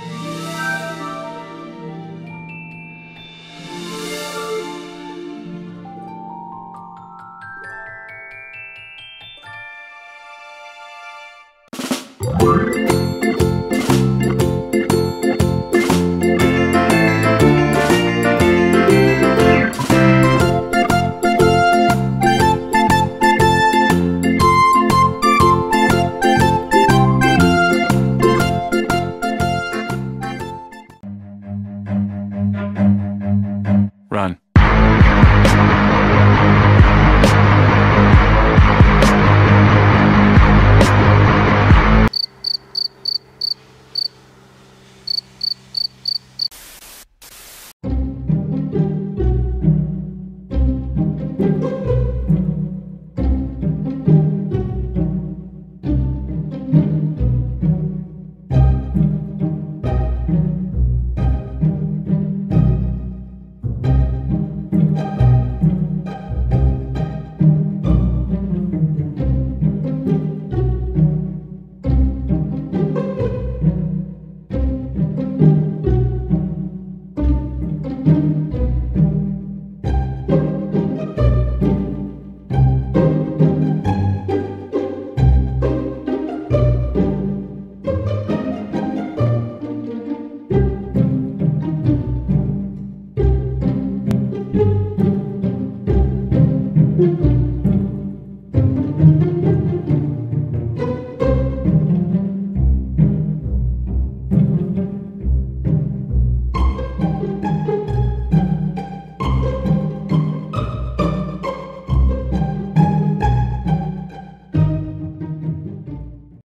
Run.